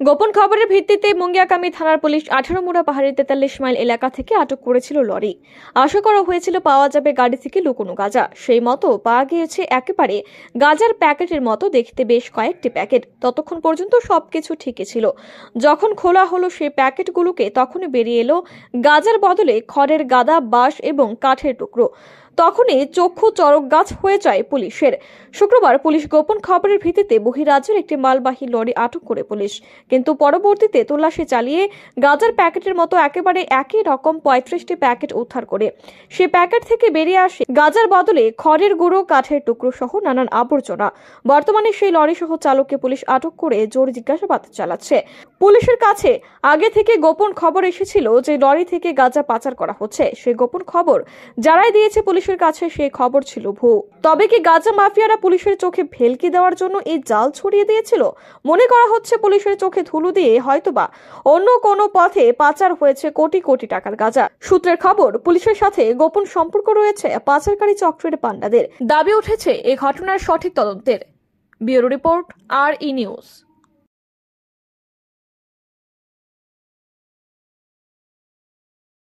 গোপন খবরের ভিত্তিতে মুঙ্গিয়াকামী থানার পুলিশ আঠারো মুড়া পাহাড়ের তেতাল্লিশ মাইল এলাকা থেকে আটক করেছিল লরি। আশা করা হয়েছিল পাওয়া যাবে গাড়ি থেকে লুকোনো গাঁজা। সেই মতো পাওয়া গিয়েছে একেবারে গাঁজার প্যাকেটের মতো দেখতে বেশ কয়েকটি প্যাকেট। ততক্ষণ পর্যন্ত সবকিছু ঠিকই ছিল। যখন খোলা হলো সেই প্যাকেটগুলোকে, তখনই বেরিয়ে এলো গাজার বদলে খড়ের গাদা, বাঁশ এবং কাঠের টুকরো। তখনই চক্ষু চরক গাছ হয়ে যায় পুলিশের। শুক্রবার পুলিশ গোপন খবরের ভিত্তিতে বহিরাজ্যের একটি মালবাহী লরি আটক করে পুলিশ। কিন্তু পরবর্তীতে তল্লাশি চালিয়ে গাজার প্যাকেটের মতো একেবারে একই রকম পঁয়ত্রিশটি প্যাকেট উদ্ধার করে। সে প্যাকেট থেকে বেরিয়ে আসে গাজার বদলে খড়ের গুঁড়ো, কাঠের টুকরো সহ নানান আবর্জনা। বর্তমানে সেই লরি সহ চালককে পুলিশ আটক করে জোর জিজ্ঞাসাবাদ চালাচ্ছে। পুলিশের কাছে আগে থেকে গোপন খবর এসেছিল যে লরি থেকে গাঁজা পাচার করা হচ্ছে। সেই গোপন খবর যারাই দিয়েছে পুলিশের কাছে সেই খবর ছিল ভু। তবে কি গাঁজা মাফিয়ারা পুলিশের চোখে ভেলকি দেওয়ার জন্য এই জাল ছড়িয়ে দিয়েছিল? মনে করা হচ্ছে পুলিশের চোখে ধুলো দিয়ে হয়তোবা অন্য কোনো পথে পাচার হয়েছে কোটি কোটি টাকার গাঁজা। সূত্রের খবর, পুলিশের সাথে গোপন সম্পর্ক রয়েছে পাচারকারী চক্রের পান্ডাদের দাবি উঠেছে এই ঘটনার সঠিক তদন্তের। ব্যুরো রিপোর্ট আর ই নিউজ।